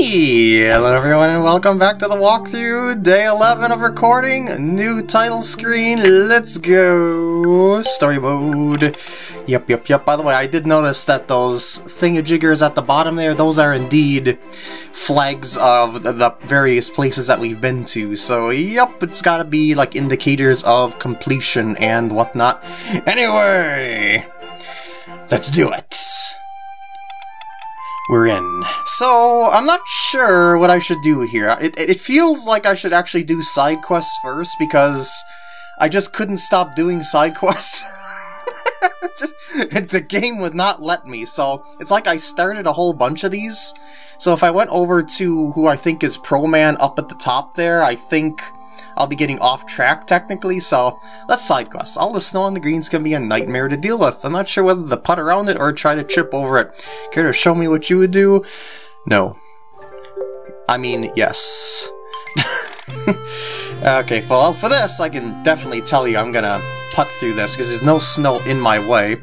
Hello everyone and welcome back to the walkthrough, day 11 of recording, new title screen, let's go, story mode. Yep, yep, yep, by the way, I did notice that those thingajiggers at the bottom there, those are indeed flags of the various places that we've been to, so yep, it's gotta be like indicators of completion and whatnot. Anyway, let's do it we're in. So, I'm not sure what I should do here. It, it feels like I should actually do side quests first, because I just couldn't stop doing side quests. just, the game would not let me, so it's like I started a whole bunch of these. So if I went over to who I think is Pro Man up at the top there, I think I'll be getting off track technically, so let's side quest. All the snow on the greens can be a nightmare to deal with. I'm not sure whether to putt around it or try to trip over it. Care to show me what you would do? No. I mean, yes. okay, well, for this, I can definitely tell you I'm gonna putt through this, because there's no snow in my way.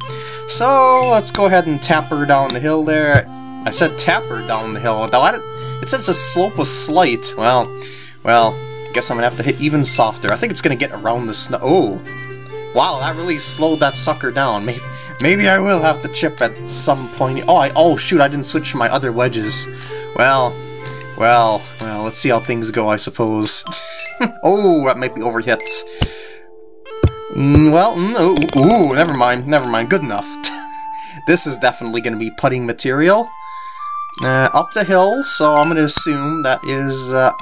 So, let's go ahead and tap her down the hill there. I said tap her down the hill, though I it says the slope was slight. Well, well, guess I'm gonna have to hit even softer. I think it's gonna get around the snow. Oh! Wow, that really slowed that sucker down. Maybe, maybe I will have to chip at some point. Oh, I, oh shoot, I didn't switch my other wedges. Well, well, well, let's see how things go, I suppose. oh, that might be overhit. Mm, well, mm, ooh, ooh, never mind, never mind, good enough. this is definitely going to be putting material. Uh, up the hill, so I'm going to assume that is uh,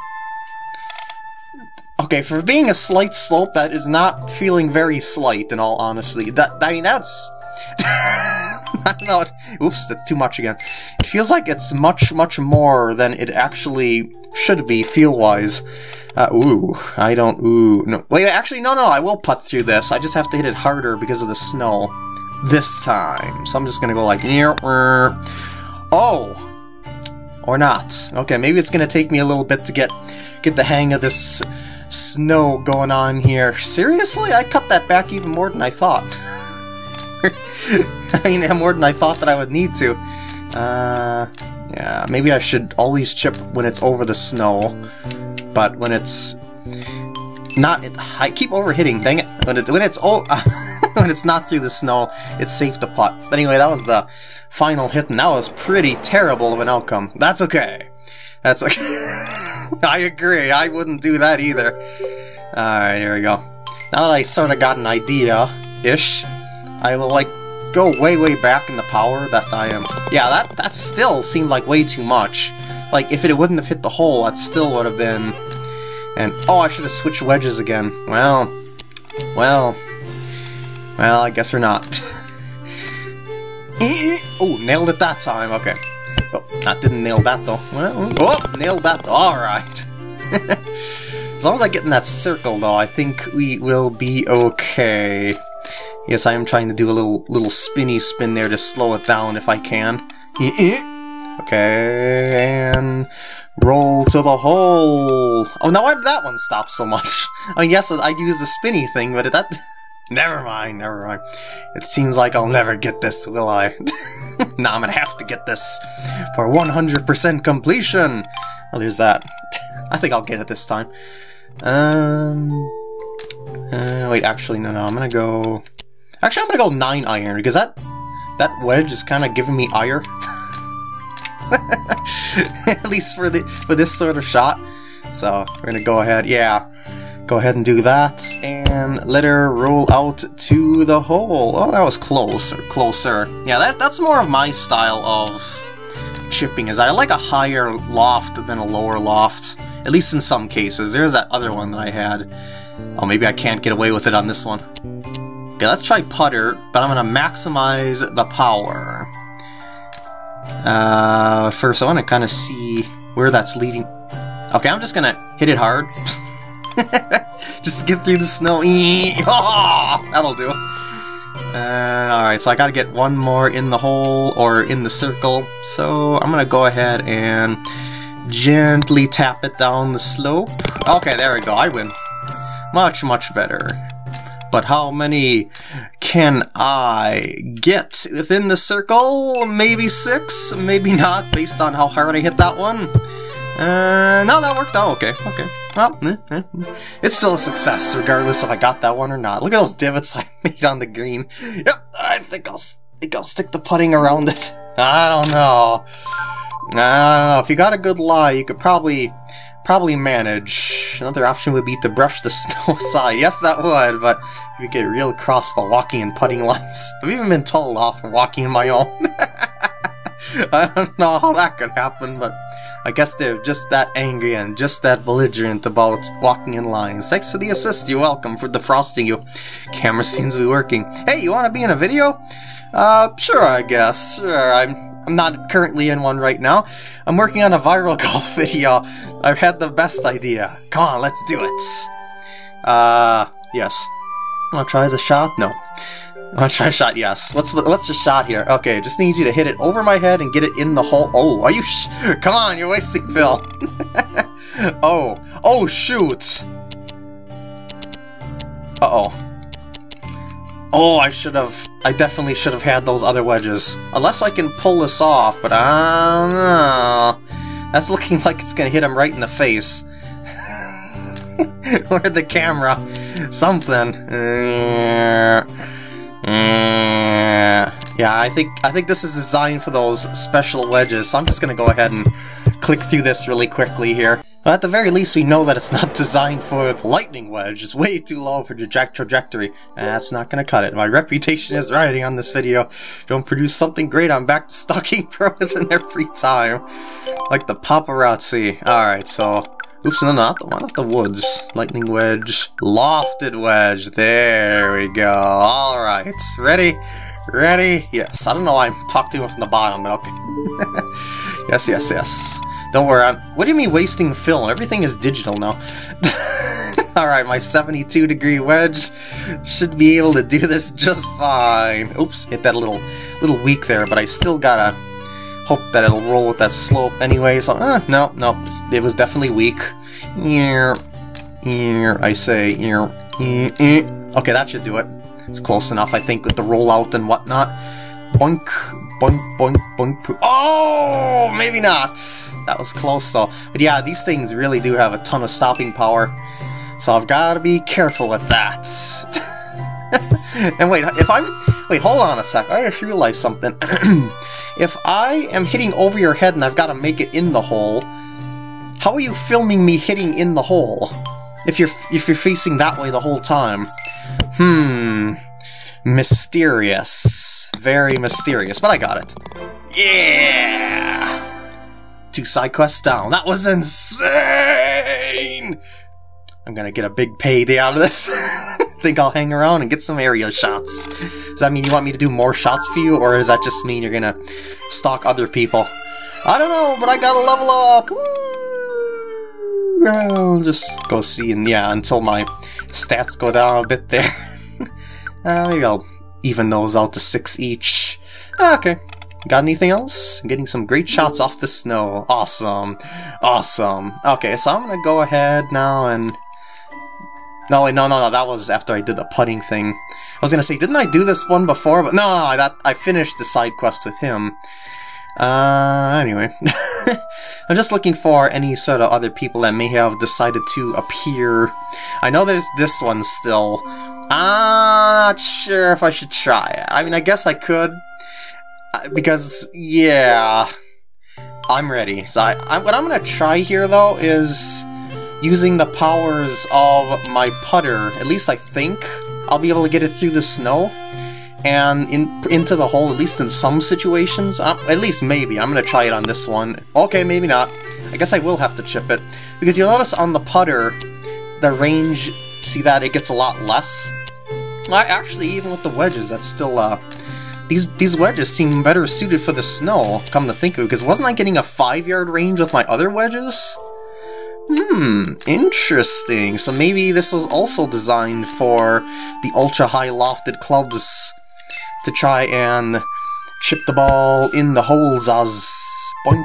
Okay, for being a slight slope, that is not feeling very slight, in all honesty. That, I mean, that's... I don't know, oops, that's too much again. It feels like it's much, much more than it actually should be, feel-wise. Uh, ooh, I don't, ooh, no. Wait, actually, no, no, I will putt through this. I just have to hit it harder because of the snow. This time. So I'm just gonna go like, oh! Or not. Okay, maybe it's gonna take me a little bit to get, get the hang of this snow going on here. Seriously? I cut that back even more than I thought. I mean, more than I thought that I would need to. Uh, yeah, maybe I should always chip when it's over the snow, but when it's not, I keep overhitting, dang it. When, it, when it's oh, when it's not through the snow, it's safe to putt. But anyway, that was the final hit, and that was pretty terrible of an outcome. That's okay. That's okay. I agree, I wouldn't do that either. Alright, here we go. Now that I sort of got an idea-ish, I will, like, go way, way back in the power that I am... Yeah, that, that still seemed like way too much. Like, if it wouldn't have hit the hole, that still would have been... And, oh, I should have switched wedges again. Well, well, well, I guess we're not. oh, nailed it that time, okay. Oh, I didn't nail that though. Well, oh, nailed that. Alright. as long as I get in that circle though, I think we will be okay. Yes, I am trying to do a little little spinny spin there to slow it down if I can. Okay, and roll to the hole. Oh, now why did that one stop so much? I mean, yes, I used the spinny thing, but that... Never mind, never mind. It seems like I'll never get this, will I? Now I'm gonna have to get this for 100% completion! Oh, there's that. I think I'll get it this time. Um... Uh, wait, actually, no, no, I'm gonna go... Actually, I'm gonna go 9 iron, because that that wedge is kind of giving me ire. At least for the for this sort of shot. So, we're gonna go ahead, yeah. Go ahead and do that, and let her roll out to the hole. Oh, that was closer, closer. Yeah, that, that's more of my style of chipping, is I like a higher loft than a lower loft. At least in some cases. There's that other one that I had. Oh, maybe I can't get away with it on this one. Okay, let's try putter, but I'm going to maximize the power. Uh, first, I want to kind of see where that's leading. Okay, I'm just going to hit it hard. Just get through the snow. Oh, that'll do. Uh, Alright, so I gotta get one more in the hole, or in the circle. So I'm gonna go ahead and gently tap it down the slope. Okay, there we go, I win. Much, much better. But how many can I get within the circle? Maybe six, maybe not, based on how hard I hit that one. Uh, no, that worked out okay. Okay. Well, eh, eh. it's still a success, regardless if I got that one or not. Look at those divots I made on the green. Yep, I think I'll think I'll stick the putting around it. I don't know. I don't know. If you got a good lie, you could probably probably manage. Another option would be to brush the snow aside. Yes, that would, but you get real cross while walking in putting lines. I've even been told off for walking in my own. I don't know how that could happen, but I guess they're just that angry and just that belligerent about walking in lines. Thanks for the assist, you're welcome for defrosting you. Camera seems to be working. Hey, you want to be in a video? Uh, sure, I guess. Sure, I'm, I'm not currently in one right now. I'm working on a viral golf video. I've had the best idea. Come on, let's do it. Uh, yes. Wanna try the shot? No. Wanna try shot? Yes. What's what's the shot here? Okay, just need you to hit it over my head and get it in the hole. Oh, are you? Come on, you're wasting Phil. oh, oh shoot. Uh oh. Oh, I should have... I definitely should have had those other wedges. Unless I can pull this off, but I don't know. That's looking like it's gonna hit him right in the face. Where the camera? Something. Uh, uh, yeah, I think I think this is designed for those special wedges, so I'm just gonna go ahead and click through this really quickly here. At the very least, we know that it's not designed for the lightning wedge. It's way too low for traje trajectory. That's not gonna cut it. My reputation is riding on this video. Don't produce something great, I'm back to stalking pros in their free time. Like the paparazzi. Alright, so... Oops, no, not the one, not the woods. Lightning wedge. Lofted wedge. There we go. Alright. Ready? Ready? Yes. I don't know why I'm talking from the bottom, but okay. yes, yes, yes. Don't worry, I'm, what do you mean wasting film? Everything is digital now. Alright, my 72 degree wedge should be able to do this just fine. Oops, hit that little, little weak there, but I still gotta hope that it'll roll with that slope anyway, so, uh, no, no, it was definitely weak. Ear, ear, I say, ear. Okay, that should do it. It's close enough, I think, with the rollout and whatnot. Boink, boink, boink, boink, Oh, maybe not. That was close though. But yeah, these things really do have a ton of stopping power. So I've got to be careful with that. and wait, if I'm... Wait, hold on a sec. I just realized something. if I am hitting over your head and I've got to make it in the hole, how are you filming me hitting in the hole? If you're, if you're facing that way the whole time. Hmm... Mysterious. Very mysterious, but I got it. Yeah! Two side quests down. That was insane! I'm gonna get a big payday out of this. Think I'll hang around and get some area shots. Does that mean you want me to do more shots for you, or does that just mean you're gonna stalk other people? I don't know, but I gotta level up! Woo! I'll just go see, and yeah, until my stats go down a bit there. Uh, maybe I'll even those out to six each. Okay. Got anything else? Getting some great shots off the snow. Awesome. Awesome. Okay, so I'm gonna go ahead now and... No, wait, no, no, no, that was after I did the putting thing. I was gonna say, didn't I do this one before? But no, no, that, I finished the side quest with him. Uh, anyway. I'm just looking for any sort of other people that may have decided to appear. I know there's this one still, I'm not sure if I should try it. I mean, I guess I could. Uh, because, yeah. I'm ready. So I, I, what I'm to try here, though, is using the powers of my putter. At least I think I'll be able to get it through the snow and in, into the hole, at least in some situations. Uh, at least maybe. I'm going to try it on this one. Okay, maybe not. I guess I will have to chip it. Because you'll notice on the putter, the range see that it gets a lot less. Actually, even with the wedges, that's still, uh, these, these wedges seem better suited for the snow, come to think of it, because wasn't I getting a 5-yard range with my other wedges? Hmm, interesting. So maybe this was also designed for the ultra-high lofted clubs to try and chip the ball in the holes as boink,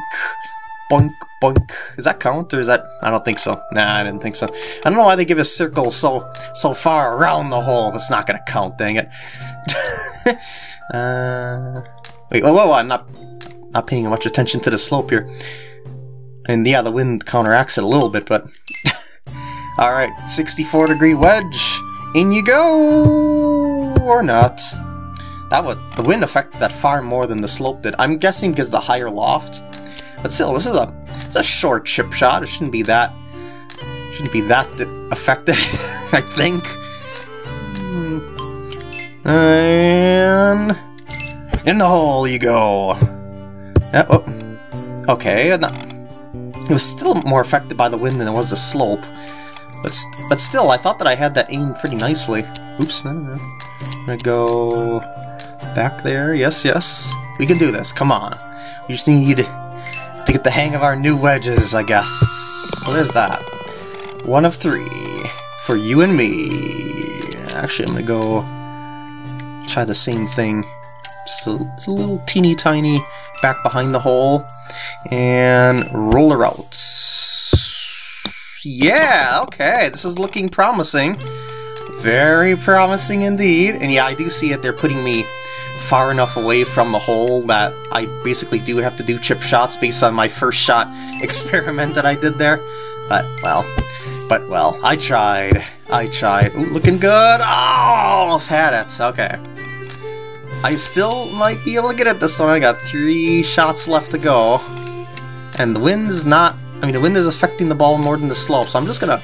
boink, boink. Does that count, or is that... I don't think so. Nah, I didn't think so. I don't know why they give a circle so so far around the hole, but it's not gonna count, dang it. uh... Wait, whoa, whoa, I'm not, not paying much attention to the slope here. And yeah, the wind counteracts it a little bit, but... Alright, 64 degree wedge. In you go! Or not. That would the wind affected that far more than the slope did. I'm guessing because the higher loft. But still, this is a it's a short chip shot. It shouldn't be that shouldn't be that affected. I think. And in the hole you go. Oh. Okay, it was still more affected by the wind than it was the slope. But, st but still, I thought that I had that aim pretty nicely. Oops, no, no. I'm gonna go back there. Yes, yes. We can do this. Come on. We just need to get the hang of our new wedges, I guess. So there's that. One of three. For you and me. Actually, I'm gonna go try the same thing. Just a, just a little teeny tiny back behind the hole. And roller out. Yeah, okay, this is looking promising. Very promising indeed. And yeah, I do see it. They're putting me far enough away from the hole that I basically do have to do chip shots based on my first shot experiment that I did there. But, well, but, well, I tried. I tried. Ooh, looking good. Oh, almost had it. Okay. I still might be able to get at this one. I got three shots left to go. And the wind is not I mean, the wind is affecting the ball more than the slope, so I'm just gonna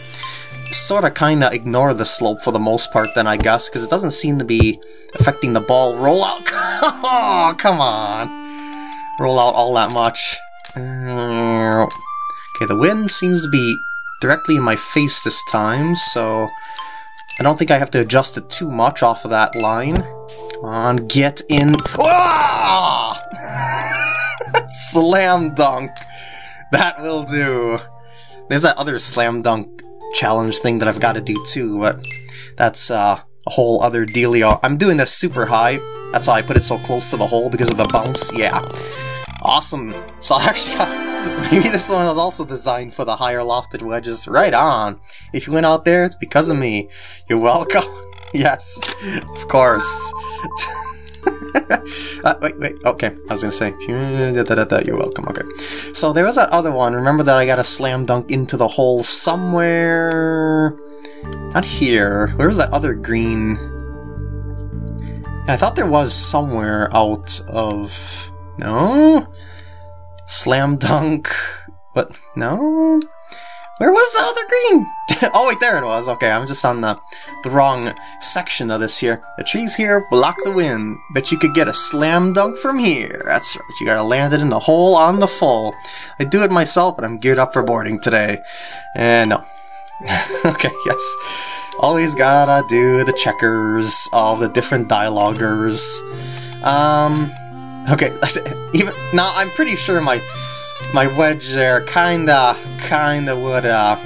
sort of kind of ignore the slope for the most part then, I guess, because it doesn't seem to be affecting the ball rollout. oh, come on. Roll out all that much. Okay, the wind seems to be directly in my face this time, so I don't think I have to adjust it too much off of that line. Come on, get in. Ah! Slam dunk. That will do. There's that other slam dunk challenge thing that I've got to do too, but that's uh, a whole other dealio. I'm doing this super high. That's why I put it so close to the hole because of the bounce. Yeah. Awesome. So actually, maybe this one was also designed for the higher lofted wedges. Right on. If you went out there, it's because of me. You're welcome. yes, of course. uh, wait, wait, okay, I was gonna say, you're welcome, okay. So there was that other one, remember that I got a slam dunk into the hole somewhere... Not here, where was that other green... I thought there was somewhere out of... No? Slam dunk... What? No? Where was that other green? oh wait, there it was. Okay, I'm just on the, the wrong section of this here. The trees here block the wind. Bet you could get a slam dunk from here. That's right, you gotta land it in the hole on the full. I do it myself, but I'm geared up for boarding today. And no. okay, yes. Always gotta do the checkers, all the different dialoguers. Um, okay, even now I'm pretty sure my my wedge there kinda, kinda would, uh,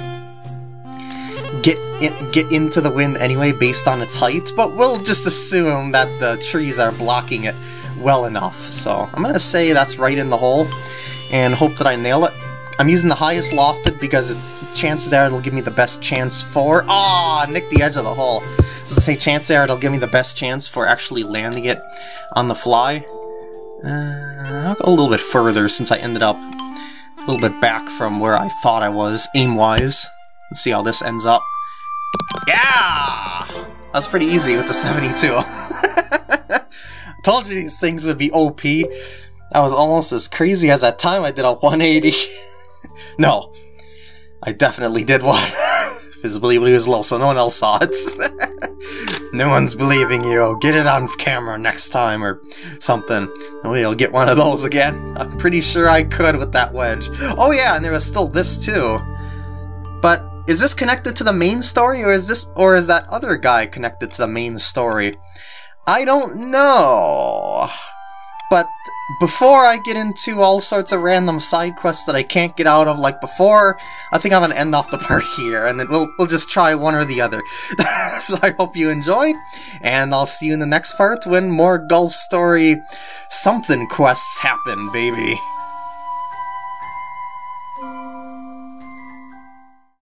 get in, get into the wind anyway based on its height, but we'll just assume that the trees are blocking it well enough. So I'm gonna say that's right in the hole and hope that I nail it. I'm using the highest lofted because it's chances are it'll give me the best chance for ah oh, nick the edge of the hole. Let's say chance there it'll give me the best chance for actually landing it on the fly. Uh, I'll go a little bit further since I ended up a little bit back from where I thought I was, aim-wise. Let's see how this ends up. Yeah! That was pretty easy with the 72. Told you these things would be OP. That was almost as crazy as that time I did a 180. no. I definitely did one. Visibly was low, so no one else saw it. No one's believing you. Get it on camera next time or something. Oh, we'll get one of those again. I'm pretty sure I could with that wedge. Oh yeah, and there was still this too. But is this connected to the main story or is this or is that other guy connected to the main story? I don't know. But before I get into all sorts of random side quests that I can't get out of like before, I think I'm gonna end off the part here, and then we'll, we'll just try one or the other. so I hope you enjoyed, and I'll see you in the next part when more Golf Story something quests happen, baby.